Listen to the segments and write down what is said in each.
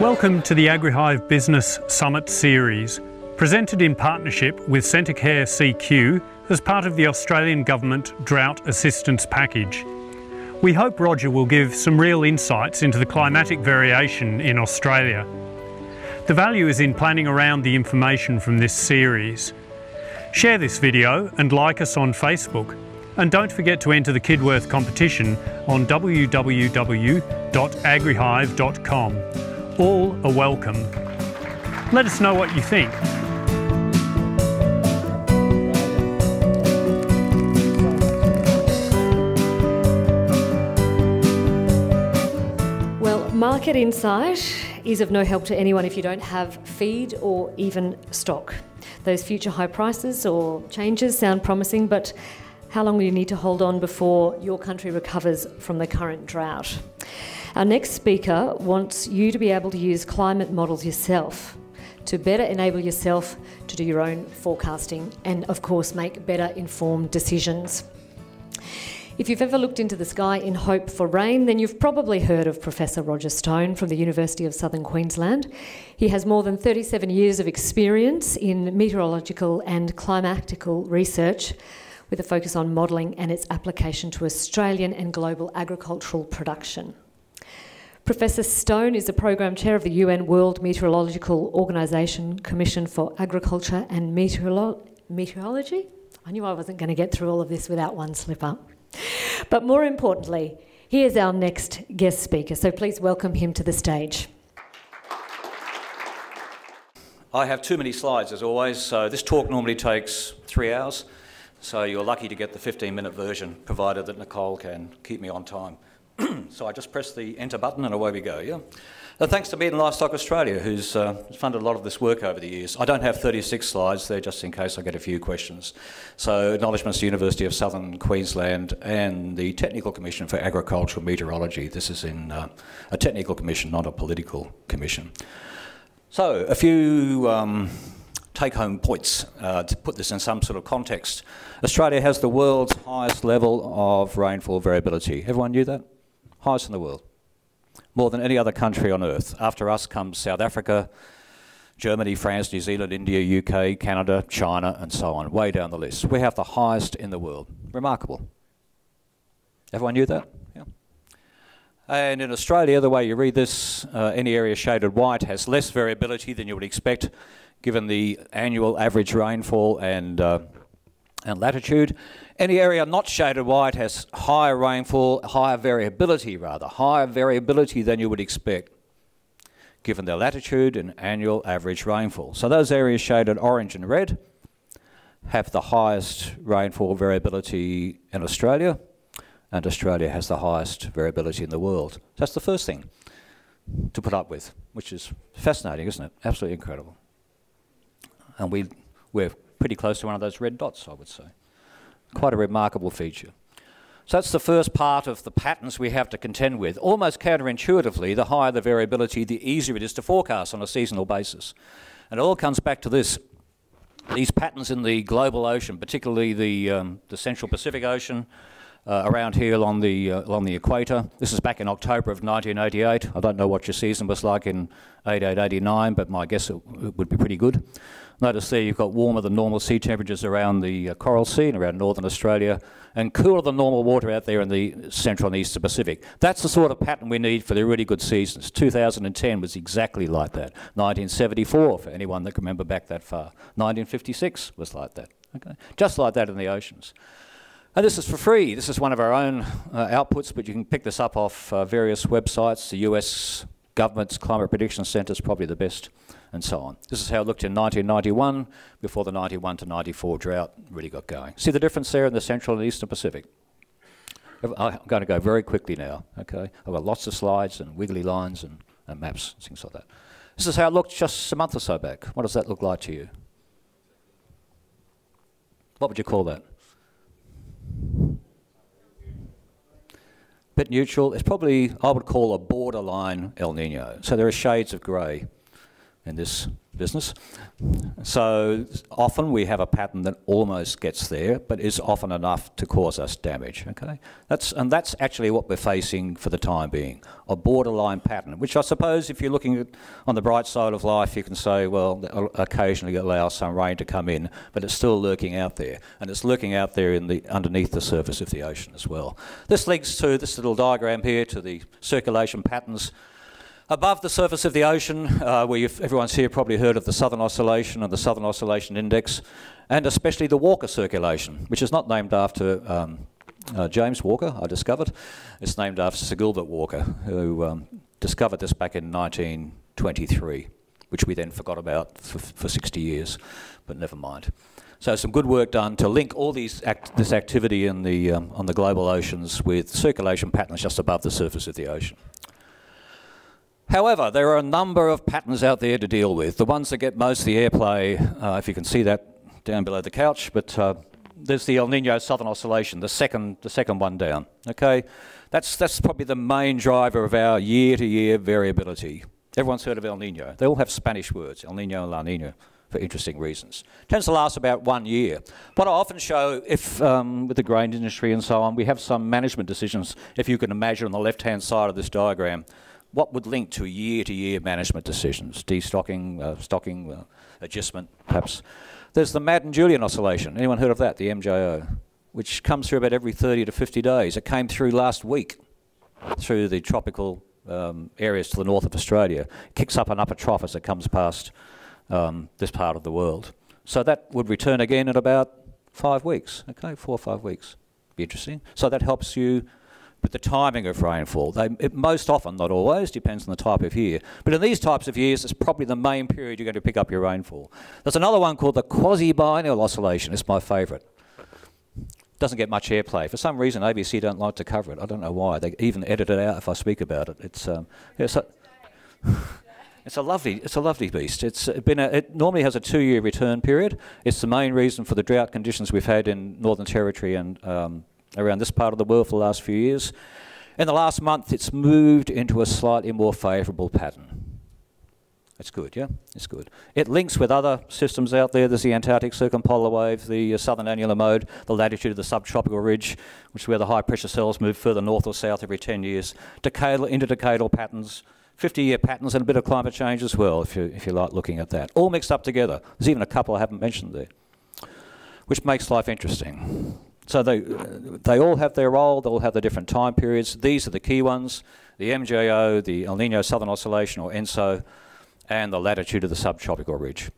Welcome to the AgriHive Business Summit Series, presented in partnership with Centacare CQ as part of the Australian Government Drought Assistance Package. We hope Roger will give some real insights into the climatic variation in Australia. The value is in planning around the information from this series. Share this video and like us on Facebook. And don't forget to enter the Kidworth competition on www.agrihive.com. All are welcome. Let us know what you think. Well, market insight is of no help to anyone if you don't have feed or even stock. Those future high prices or changes sound promising, but how long will you need to hold on before your country recovers from the current drought? Our next speaker wants you to be able to use climate models yourself to better enable yourself to do your own forecasting and, of course, make better informed decisions. If you've ever looked into the sky in hope for rain, then you've probably heard of Professor Roger Stone from the University of Southern Queensland. He has more than 37 years of experience in meteorological and climatical research with a focus on modelling and its application to Australian and global agricultural production. Professor Stone is the Program Chair of the UN World Meteorological Organization Commission for Agriculture and Meteorolo Meteorology. I knew I wasn't going to get through all of this without one slip up. But more importantly, he is our next guest speaker, so please welcome him to the stage. I have too many slides as always, so this talk normally takes three hours. So you're lucky to get the 15 minute version, provided that Nicole can keep me on time. so I just press the enter button and away we go, yeah? Uh, thanks to Meat and Livestock Australia, who's uh, funded a lot of this work over the years. I don't have 36 slides there just in case I get a few questions. So acknowledgements to University of Southern Queensland and the Technical Commission for Agricultural Meteorology. This is in uh, a technical commission, not a political commission. So a few um, take-home points uh, to put this in some sort of context. Australia has the world's highest level of rainfall variability. Everyone knew that? Highest in the world. More than any other country on earth. After us comes South Africa, Germany, France, New Zealand, India, UK, Canada, China, and so on, way down the list. We have the highest in the world. Remarkable. Everyone knew that? Yeah. And in Australia, the way you read this, uh, any area shaded white has less variability than you would expect given the annual average rainfall and, uh, and latitude. Any area not shaded white has higher rainfall, higher variability rather, higher variability than you would expect given their latitude and annual average rainfall. So those areas shaded orange and red have the highest rainfall variability in Australia, and Australia has the highest variability in the world. That's the first thing to put up with, which is fascinating, isn't it? Absolutely incredible and we, we're pretty close to one of those red dots, I would say. Quite a remarkable feature. So that's the first part of the patterns we have to contend with. Almost counterintuitively, the higher the variability, the easier it is to forecast on a seasonal basis. And it all comes back to this. These patterns in the global ocean, particularly the, um, the Central Pacific Ocean, uh, around here along the, uh, along the equator. This is back in October of 1988. I don't know what your season was like in 88, 89, but my guess it, it would be pretty good. Notice there you've got warmer than normal sea temperatures around the uh, Coral Sea and around northern Australia, and cooler than normal water out there in the central and eastern Pacific. That's the sort of pattern we need for the really good seasons. 2010 was exactly like that. 1974, for anyone that can remember back that far. 1956 was like that. Okay, Just like that in the oceans. And this is for free. This is one of our own uh, outputs, but you can pick this up off uh, various websites. The US government's Climate Prediction Centre is probably the best and so on. This is how it looked in 1991 before the 91 to 94 drought really got going. See the difference there in the Central and Eastern Pacific? I'm going to go very quickly now, okay? I've got lots of slides and wiggly lines and, and maps and things like that. This is how it looked just a month or so back. What does that look like to you? What would you call that? Bit neutral. It's probably, I would call a borderline El Nino. So there are shades of grey in this business. So often we have a pattern that almost gets there, but is often enough to cause us damage. Okay, that's and that's actually what we're facing for the time being, a borderline pattern. Which I suppose, if you're looking at, on the bright side of life, you can say, well, occasionally allow some rain to come in, but it's still lurking out there, and it's lurking out there in the underneath the surface of the ocean as well. This links to this little diagram here to the circulation patterns Above the surface of the ocean, uh, where everyone's here probably heard of the Southern Oscillation and the Southern Oscillation Index, and especially the Walker Circulation, which is not named after um, uh, James Walker, I discovered. It's named after Sir Gilbert Walker, who um, discovered this back in 1923, which we then forgot about for, for 60 years, but never mind. So some good work done to link all these act this activity in the, um, on the global oceans with circulation patterns just above the surface of the ocean. However, there are a number of patterns out there to deal with. The ones that get most of the airplay, uh, if you can see that down below the couch, but uh, there's the El Nino Southern Oscillation, the second, the second one down. Okay, that's that's probably the main driver of our year-to-year -year variability. Everyone's heard of El Nino. They all have Spanish words, El Nino and La Nina, for interesting reasons. It tends to last about one year. What I often show, if um, with the grain industry and so on, we have some management decisions. If you can imagine on the left-hand side of this diagram, what would link to year-to-year -year management decisions, destocking, uh, stocking, uh, adjustment, perhaps. There's the Madden-Julian oscillation. Anyone heard of that, the MJO? Which comes through about every 30 to 50 days. It came through last week through the tropical um, areas to the north of Australia. It kicks up an upper trough as it comes past um, this part of the world. So that would return again in about five weeks, okay, four or five weeks. Be interesting. So that helps you with the timing of rainfall. They, it, most often, not always, depends on the type of year. But in these types of years, it's probably the main period you're going to pick up your rainfall. There's another one called the quasi-biennial oscillation. It's my favourite. Doesn't get much airplay. For some reason, ABC don't like to cover it. I don't know why. They even edit it out if I speak about it. It's, um, it's, a, it's a lovely, it's a lovely beast. It's been a, it normally has a two-year return period. It's the main reason for the drought conditions we've had in Northern Territory and um, around this part of the world for the last few years. In the last month, it's moved into a slightly more favourable pattern. That's good, yeah? It's good. It links with other systems out there. There's the Antarctic circumpolar wave, the uh, southern annular mode, the latitude of the subtropical ridge, which is where the high pressure cells move further north or south every 10 years. Decadal, interdecadal patterns, 50-year patterns, and a bit of climate change as well, if you, if you like looking at that. All mixed up together. There's even a couple I haven't mentioned there, which makes life interesting. So they, they all have their role, they all have their different time periods. These are the key ones, the MJO, the El Nino Southern Oscillation, or ENSO, and the latitude of the subtropical ridge.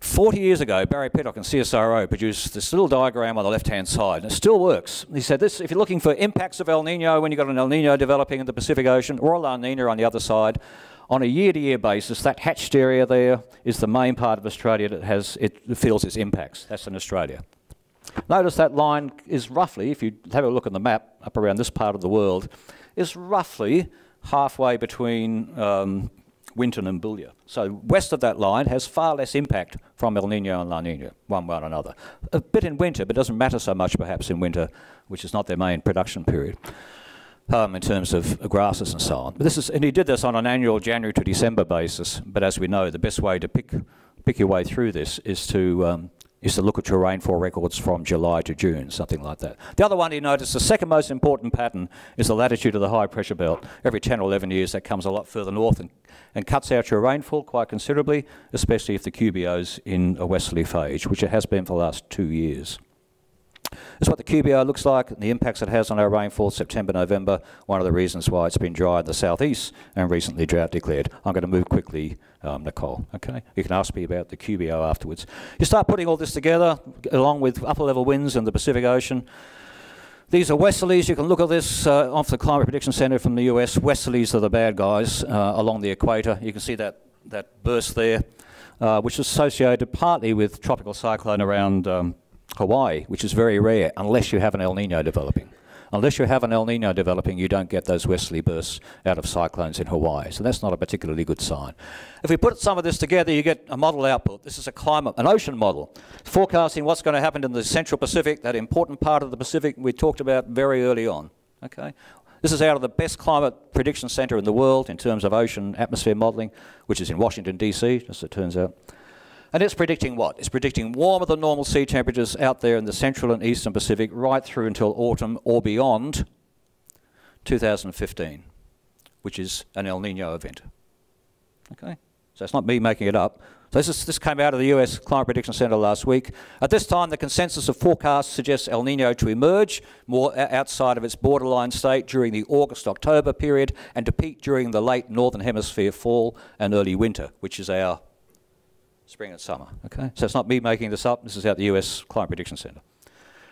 40 years ago, Barrie Pittock and CSIRO produced this little diagram on the left-hand side, and it still works. He said this, if you're looking for impacts of El Nino when you've got an El Nino developing in the Pacific Ocean, or a La Nina on the other side, on a year-to-year -year basis, that hatched area there is the main part of Australia that has, it feels its impacts. That's in Australia. Notice that line is roughly, if you have a look at the map up around this part of the world, is roughly halfway between um, Winton and Boulia. So west of that line has far less impact from El Nino and La Nina, one way or another. A bit in winter, but doesn't matter so much perhaps in winter, which is not their main production period. Um, in terms of grasses and so on. But this is, and he did this on an annual January to December basis. But as we know, the best way to pick pick your way through this is to um, is to look at your rainfall records from July to June, something like that. The other one you notice, the second most important pattern is the latitude of the high pressure belt. Every 10 or 11 years that comes a lot further north and, and cuts out your rainfall quite considerably, especially if the QBO's in a westerly phase, which it has been for the last two years. This is what the QBO looks like, and the impacts it has on our rainfall September, November, one of the reasons why it's been dry in the southeast and recently drought declared. I'm going to move quickly, um, Nicole, okay? You can ask me about the QBO afterwards. You start putting all this together, along with upper level winds in the Pacific Ocean. These are westerlies. You can look at this uh, off the Climate Prediction Center from the US. Westerlies are the bad guys uh, along the equator. You can see that, that burst there, uh, which is associated partly with tropical cyclone around um, Hawaii, which is very rare unless you have an El Nino developing. Unless you have an El Nino developing, you don't get those westerly bursts out of cyclones in Hawaii. So that's not a particularly good sign. If we put some of this together, you get a model output. This is a climate, an ocean model, forecasting what's going to happen in the Central Pacific, that important part of the Pacific we talked about very early on. Okay, This is out of the best climate prediction centre in the world in terms of ocean atmosphere modelling, which is in Washington, D.C., as it turns out. And it's predicting what? It's predicting warmer than normal sea temperatures out there in the central and eastern Pacific right through until autumn or beyond 2015, which is an El Nino event. Okay? So it's not me making it up. So this, is, this came out of the US Climate Prediction Center last week. At this time, the consensus of forecasts suggests El Nino to emerge more outside of its borderline state during the August-October period and to peak during the late Northern Hemisphere fall and early winter, which is our spring and summer. Okay, So it's not me making this up. This is out the US Climate Prediction Center.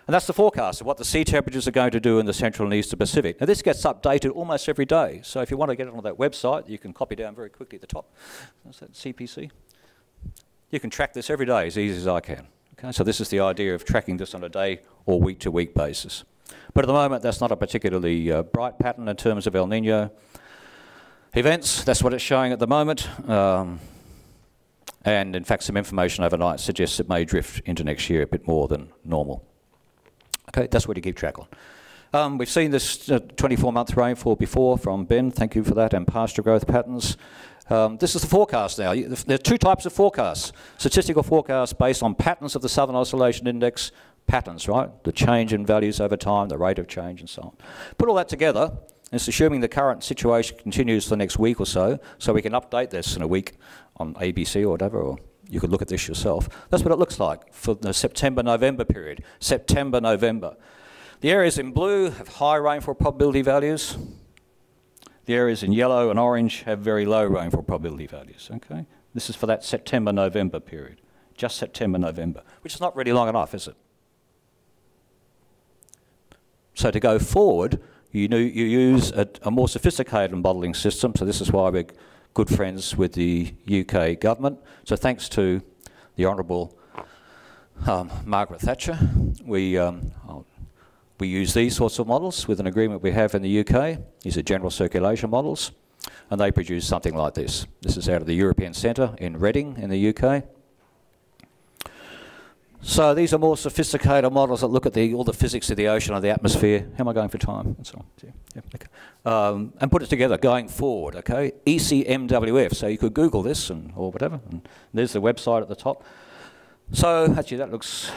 And that's the forecast of what the sea temperatures are going to do in the central and eastern Pacific. Now, this gets updated almost every day. So if you want to get it on that website, you can copy down very quickly at the top. That's that CPC. You can track this every day as easy as I can. Okay? So this is the idea of tracking this on a day or week-to-week -week basis. But at the moment, that's not a particularly uh, bright pattern in terms of El Nino events. That's what it's showing at the moment. Um, and in fact, some information overnight suggests it may drift into next year a bit more than normal. Okay, that's what you keep track on. Um, we've seen this 24-month uh, rainfall before from Ben, thank you for that, and pasture growth patterns. Um, this is the forecast now. There are two types of forecasts. Statistical forecasts based on patterns of the Southern Oscillation Index, patterns, right? The change in values over time, the rate of change and so on. Put all that together, it's assuming the current situation continues for the next week or so, so we can update this in a week on ABC or whatever, or you could look at this yourself. That's what it looks like for the September-November period. September-November. The areas in blue have high rainfall probability values. The areas in yellow and orange have very low rainfall probability values, okay? This is for that September-November period. Just September-November, which is not really long enough, is it? So to go forward, you, you use a, a more sophisticated modelling system, so this is why we're good friends with the UK government. So thanks to the Honourable um, Margaret Thatcher, we, um, we use these sorts of models with an agreement we have in the UK. These are general circulation models, and they produce something like this. This is out of the European Centre in Reading in the UK. So these are more sophisticated models that look at the, all the physics of the ocean or the atmosphere. How am I going for time? And so on. Yeah, okay. um, and put it together going forward, okay? ECMWF. So you could Google this and, or whatever. And there's the website at the top. So actually that looks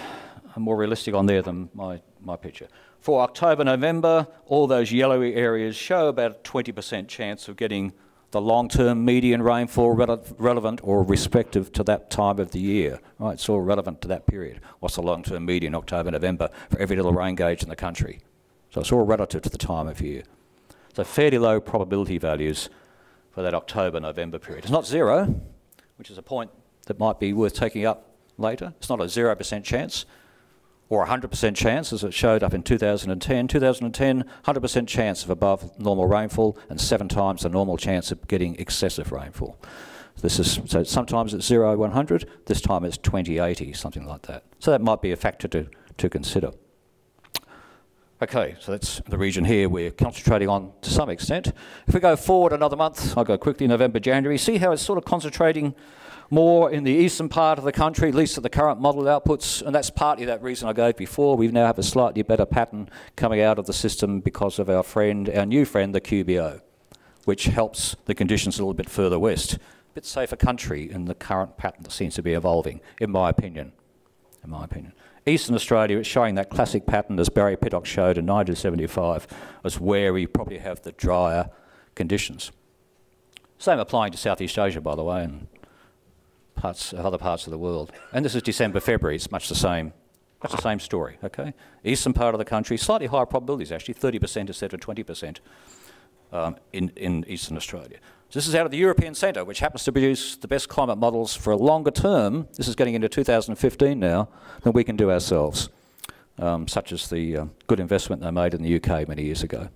more realistic on there than my, my picture. For October, November, all those yellowy areas show about a 20% chance of getting the long-term median rainfall rele relevant or respective to that time of the year. Right, it's all relevant to that period. What's the long-term median October, November for every little rain gauge in the country? So it's all relative to the time of year. So fairly low probability values for that October, November period. It's not zero, which is a point that might be worth taking up later. It's not a 0% chance or 100% chance, as it showed up in 2010. 2010, 100% chance of above normal rainfall and seven times the normal chance of getting excessive rainfall. This is, so sometimes it's 0, 100, this time it's 2080, something like that. So that might be a factor to, to consider. Okay, so that's the region here we're concentrating on to some extent. If we go forward another month, I'll go quickly, November, January, see how it's sort of concentrating more in the eastern part of the country, at least at the current model outputs, and that's partly that reason I gave before. We now have a slightly better pattern coming out of the system because of our friend, our new friend, the QBO, which helps the conditions a little bit further west. A bit safer country in the current pattern that seems to be evolving, in my opinion. In my opinion. Eastern Australia is showing that classic pattern as Barrie Pittock showed in 1975 as where we probably have the drier conditions. Same applying to Southeast Asia, by the way, and parts of other parts of the world. And this is December, February. It's much the same. Much the same story. Okay, eastern part of the country, slightly higher probabilities actually, 30% instead of 20% um, in in eastern Australia. So this is out of the European Centre, which happens to produce the best climate models for a longer term. This is getting into 2015 now than we can do ourselves, um, such as the uh, good investment they made in the UK many years ago.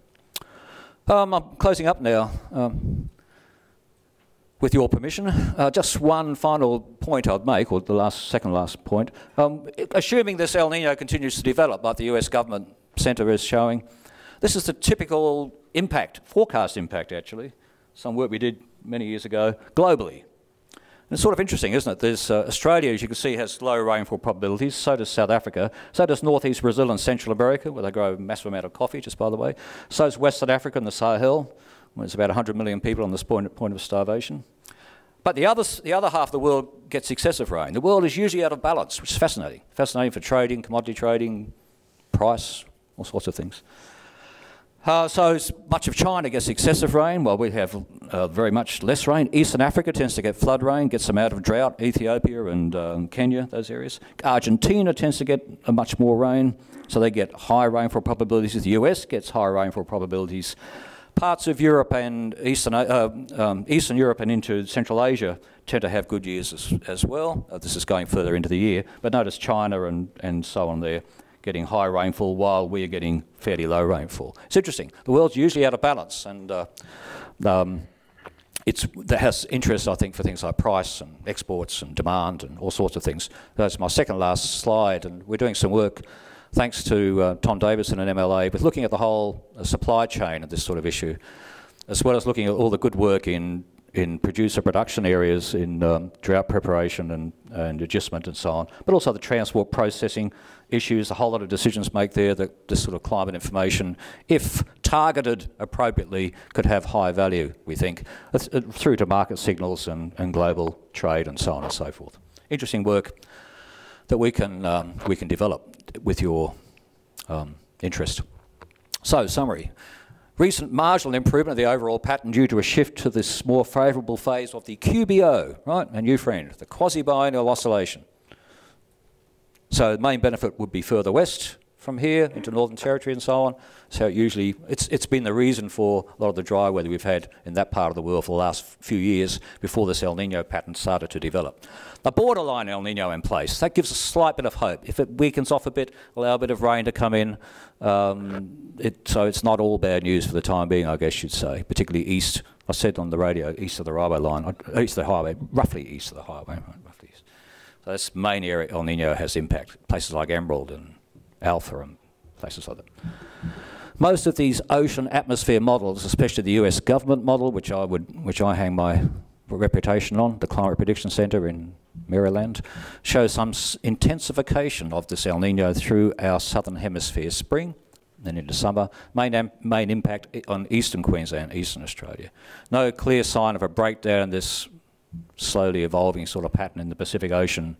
Um, I'm closing up now. With your permission, uh, just one final point I'd make, or the last, second last point. Um, assuming this El Nino continues to develop, like the US government centre is showing, this is the typical impact, forecast impact actually, some work we did many years ago globally. It's sort of interesting, isn't it? There's, uh, Australia, as you can see, has low rainfall probabilities. So does South Africa. So does northeast Brazil and Central America, where they grow a massive amount of coffee, just by the way. So does Western Africa and the Sahel, where there's about 100 million people on this point, point of starvation. But the other, the other half of the world gets excessive rain. The world is usually out of balance, which is fascinating. Fascinating for trading, commodity trading, price, all sorts of things. Uh, so much of China gets excessive rain, while we have uh, very much less rain. Eastern Africa tends to get flood rain, gets them out of drought. Ethiopia and um, Kenya, those areas. Argentina tends to get uh, much more rain, so they get high rainfall probabilities. The US gets high rainfall probabilities. Parts of Europe and Eastern, uh, um, Eastern Europe and into Central Asia tend to have good years as, as well. Uh, this is going further into the year, but notice China and, and so on there getting high rainfall while we're getting fairly low rainfall. It's interesting. The world's usually out of balance, and uh, um, it's, that has interest, I think, for things like price and exports and demand and all sorts of things. That's my second last slide, and we're doing some work, thanks to uh, Tom Davison and MLA, with looking at the whole uh, supply chain of this sort of issue, as well as looking at all the good work in in producer production areas in um, drought preparation and, and adjustment and so on, but also the transport processing issues, a whole lot of decisions make there that this sort of climate information, if targeted appropriately, could have high value, we think, uh, through to market signals and, and global trade and so on and so forth. Interesting work that we can, um, we can develop with your um, interest. So, summary. Recent marginal improvement of the overall pattern due to a shift to this more favourable phase of the QBO, right, a new friend, the quasi-biennial oscillation. So the main benefit would be further west from here into Northern Territory and so on. So it usually, it's, it's been the reason for a lot of the dry weather we've had in that part of the world for the last few years before this El Nino pattern started to develop. A borderline El Nino in place, that gives a slight bit of hope. If it weakens off a bit, allow a bit of rain to come in, um, it, so it's not all bad news for the time being, I guess you'd say, particularly east, I said on the radio, east of the railway line, east of the highway, roughly east of the highway, right? So this main area El Nino has impact, places like Emerald and Alpha and places like that. Most of these ocean atmosphere models, especially the US government model, which I, would, which I hang my reputation on, the Climate Prediction Centre in Maryland, show some intensification of this El Nino through our southern hemisphere spring and into summer. Main, main impact on eastern Queensland, eastern Australia. No clear sign of a breakdown in this slowly evolving sort of pattern in the Pacific Ocean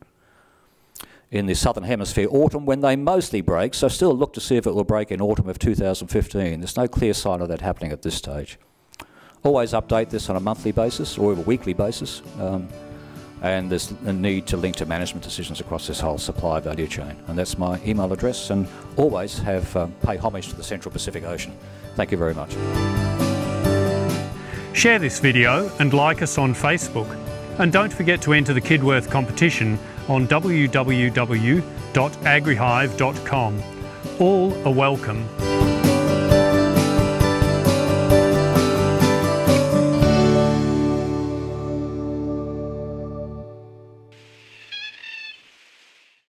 in the southern hemisphere autumn when they mostly break, so still look to see if it will break in autumn of 2015. There's no clear sign of that happening at this stage. Always update this on a monthly basis or a weekly basis. Um, and there's a need to link to management decisions across this whole supply value chain. And that's my email address, and always have um, pay homage to the Central Pacific Ocean. Thank you very much. Share this video and like us on Facebook. And don't forget to enter the Kidworth competition on www.agrihive.com. All are welcome.